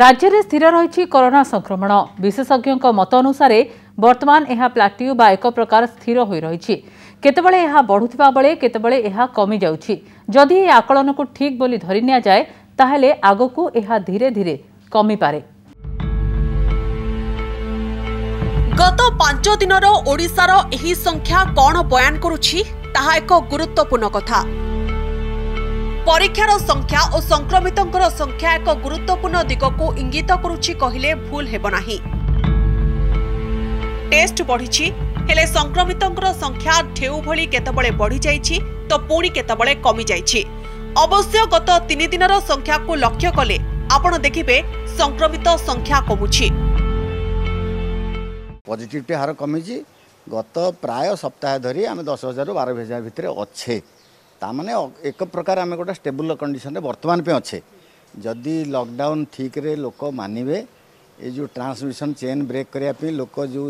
ରାଜ୍ୟରେ ସ୍ଥିର ରହିଛି କରୋନା ସଂକ୍ରମଣ। ବିଶେଷଜ୍ଞଙ୍କ ମତ ଅନୁସାରେ ବର୍ତ୍ତମାନ ଏହା ପ୍ଲାଟିଉ ବା ଏକ ପ୍ରକାର ସ୍ଥିର ହୋଇ ରହିଛି। କେତେବେଳେ ଏହା ବଢ଼ୁଥିବା ବେଳେ କେତେବେଳେ ଏହା କମିଯାଉଛି। ଯଦି ଏହି ଆକଳନକୁ ଠିକ୍ ବୋଲି ଧରି ନିଆଯାଏ ତାହେଲେ ଆଗକୁ ଏହା ଧୀରେ ଧୀରେ କମିପାରେ। ଗତ ପାଞ୍ଚ ଦିନର ଓଡ଼ିଶାର ଏହି ସଂଖ୍ୟା କ'ଣ ବୟାନ କରୁଛି ତାହା ଏକ ଗୁରୁତ୍ୱପୂର୍ଣ୍ଣ କଥା। ପରୀକ୍ଷାର ସଂଖ୍ୟା ଓ ସଂକ୍ରମିତଙ୍କର ସଂଖ୍ୟା ଏକ ଗୁରୁତ୍ୱପୂର୍ଣ୍ଣ ଦିଗକୁ ଇଙ୍ଗିତ କରୁଛି କହିଲେ ଭୁଲ ହେବ ନାହିଁ। ଟେଷ୍ଟ ବଢ଼ିଛି ହେଲେ ସଂକ୍ରମିତଙ୍କର ସଂଖ୍ୟା ଢେଉ ଭଳି କେତେବେଳେ ବଢ଼ିଯାଇଛି ତ ପୁଣି କେତେବେଳେ କମିଯାଇଛି। ଅବଶ୍ୟ ଗତ ତିନି ଦିନର ସଂଖ୍ୟାକୁ ଲକ୍ଷ୍ୟ କଲେ ଆପଣ ଦେଖିବେ ସଂକ୍ରମିତ ସଂଖ୍ୟା କମୁଛି। ପଜିଟିଭିଟି ହାର କମିଛି। ଗତ ପ୍ରାୟ ସପ୍ତାହ ଧରି ଆମେ ଦଶ ହଜାରରୁ ବାର ହଜାର ଭିତରେ ଅଛେ। ତାମାନେ ଏକ ପ୍ରକାର ଆମେ ଗୋଟେ ଷ୍ଟେବୁଲ୍ କଣ୍ଡିସନରେ ବର୍ତ୍ତମାନ ପାଇଁ ଅଛେ ଯଦି ଲକଡାଉନ୍ ଠିକ୍ରେ ଲୋକ ମାନିବେ ଏ ଯେଉଁ ଟ୍ରାନ୍ସମିସନ୍ ଚେନ୍ ବ୍ରେକ୍ କରିବା ପାଇଁ ଲୋକ ଯେଉଁ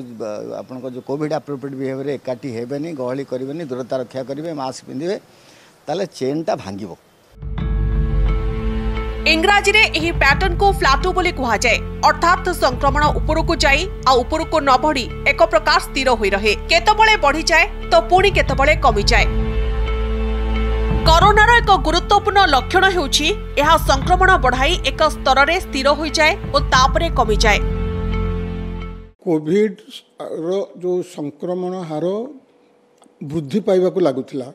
ଆପଣଙ୍କ ଯେଉଁ କୋଭିଡ଼ ଆପ୍ରୋପ୍ରିଏଟ୍ ବିହେଭିଅରରେ ଏକାଠି ହେବେନି ଗହଳି କରିବେନି ଦୂରତା ରକ୍ଷା କରିବେ ମାସ୍କ ପିନ୍ଧିବେ ତାହେଲେ ଚେନ୍ଟା ଭାଙ୍ଗିବ ଇଂରାଜୀରେ ଏହି ପ୍ୟାଟର୍ନକୁ ଫ୍ଲାଟୁ ବୋଲି କୁହାଯାଏ ଅର୍ଥାତ୍ ସଂକ୍ରମଣ ଉପରକୁ ଯାଇ ଆଉ ଉପରକୁ ନ ବଢି ଏକ ପ୍ରକାର ସ୍ଥିର ହୋଇ ରହେ କେତେବେଳେ ବଢିଯାଏ ତ ପୁଣି କେତେବେଳେ କମିଯାଏ କରୋନାର ଏକ ଗୁରୁତ୍ୱପୂର୍ଣ୍ଣ ଲକ୍ଷଣ ହେଉଛି ଏହା ସଂକ୍ରମଣ ବଢାଇ ଏକ ସ୍ତରରେ ସ୍ଥିର ହୋଇଯାଏ ଓ ତାପରେ କମିଯାଏ। କୋଭିଡ଼ର ଯେଉଁ ସଂକ୍ରମଣ ହାର ବୃଦ୍ଧି ପାଇବାକୁ ଲାଗୁଥିଲା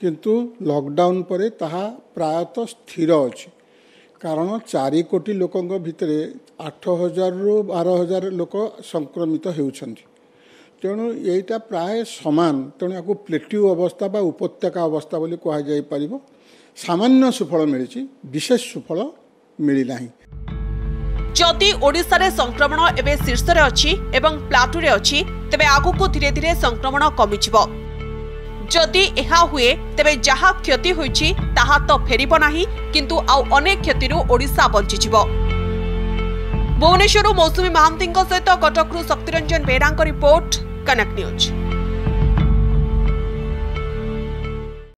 କିନ୍ତୁ ଲକଡାଉନ୍ ପରେ ତାହା ପ୍ରାୟତଃ ସ୍ଥିର ଅଛି। କାରଣ ଚାରି କୋଟି ଲୋକଙ୍କ ଭିତରେ ଆଠ ହଜାରରୁ ବାର ହଜାର ଲୋକ ସଂକ୍ରମିତ ହେଉଛନ୍ତି। ତେଣୁ ଏଇଟା ପ୍ରାୟ ସମାନ ତେଣୁ ୟାକୁ ପ୍ଲେଟ୍ୟୁ ଅବସ୍ଥା ବା ଉପତ୍ୟକା ଅବସ୍ଥା ବୋଲି କୁହାଯାଇପାରିବ। ସାମାନ୍ୟ ସୁଫଳ ମିଳିଛି ବିଶେଷ ସୁଫଳ ମିଳିନାହିଁ। ଯଦି ଓଡ଼ିଶାରେ ସଂକ୍ରମଣ ଏବେ ଶୀର୍ଷରେ ଅଛି ଏବଂ ପ୍ଲାଟୁରେ ଅଛି ତେବେ ଆଗକୁ ଧୀରେ ଧୀରେ ସଂକ୍ରମଣ କମିଯିବ। ଯଦି ଏହା ହୁଏ ତେବେ ଯାହା କ୍ଷତି ହୋଇଛି ତାହା ତ ଫେରିବ ନାହିଁ କିନ୍ତୁ ଆଉ ଅନେକ କ୍ଷତିରୁ ଓଡ଼ିଶା ବଞ୍ଚିଯିବ। ଭୁବନେଶ୍ୱରରୁ ମୌସୁମୀ ମହାନ୍ତିଙ୍କ ସହିତ କଟକରୁ ଶକ୍ତିରଞ୍ଜନ ବେହେରାଙ୍କ ରିପୋର୍ଟ। कनक न्यूज़।